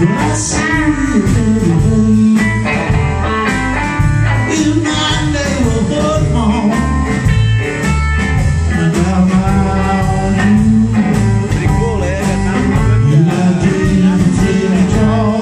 Yes, I'm